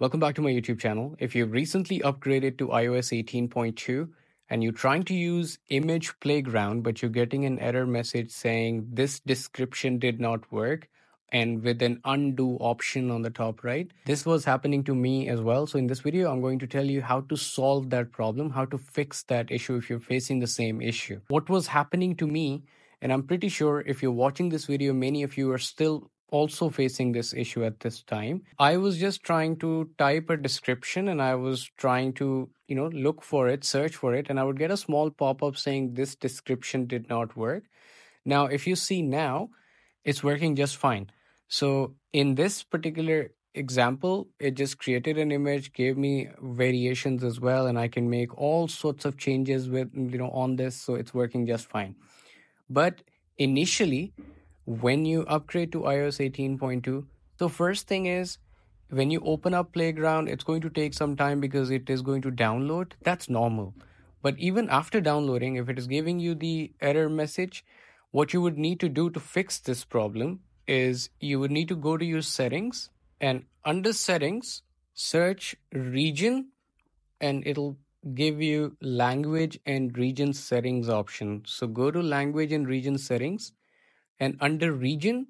Welcome back to my YouTube channel. If you've recently upgraded to iOS 18.2 and you're trying to use Image Playground, but you're getting an error message saying this description did not work, and with an undo option on the top right. This was happening to me as well. So in this video, I'm going to tell you how to solve that problem, how to fix that issue if you're facing the same issue. What was happening to me, and I'm pretty sure if you're watching this video, many of you are still also facing this issue at this time. I was just trying to type a description and I was trying to, you know, look for it, search for it, and I would get a small pop up saying this description did not work. Now, if you see now, it's working just fine. So in this particular example, it just created an image, gave me variations as well, and I can make all sorts of changes with, you know, on this. So it's working just fine. But initially, when you upgrade to iOS 18.2, the first thing is when you open up Playground, it's going to take some time because it is going to download. That's normal. But even after downloading, if it is giving you the error message, what you would need to do to fix this problem is you would need to go to your settings and under settings, search region and it'll give you language and region settings option. So go to language and region settings and under region,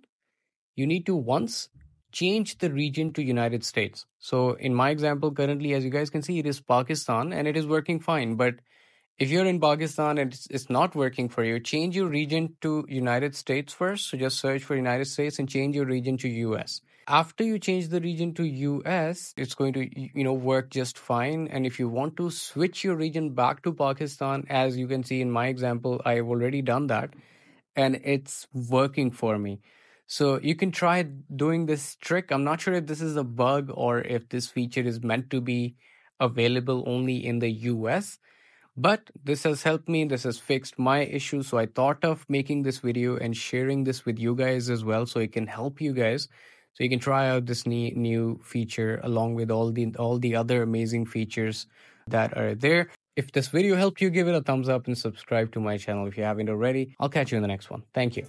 you need to once change the region to United States. So in my example, currently, as you guys can see, it is Pakistan and it is working fine. But if you're in Pakistan and it's, it's not working for you, change your region to United States first. So just search for United States and change your region to US. After you change the region to US, it's going to you know work just fine. And if you want to switch your region back to Pakistan, as you can see in my example, I've already done that and it's working for me. So you can try doing this trick. I'm not sure if this is a bug or if this feature is meant to be available only in the US. But this has helped me. This has fixed my issue. So I thought of making this video and sharing this with you guys as well, so it can help you guys. So you can try out this new feature along with all the all the other amazing features that are there. If this video helped you, give it a thumbs up and subscribe to my channel if you haven't already. I'll catch you in the next one. Thank you.